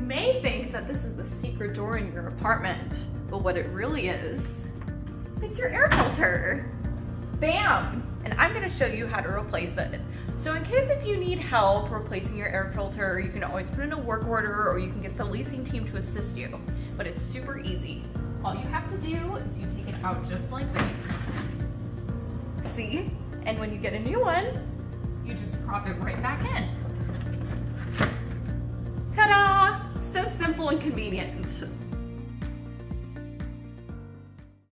may think that this is a secret door in your apartment, but what it really is, it's your air filter. Bam! And I'm gonna show you how to replace it. So in case if you need help replacing your air filter, you can always put in a work order or you can get the leasing team to assist you. But it's super easy. All you have to do is you take it out just like this. See? And when you get a new one, you just prop it right back in. Ta-da!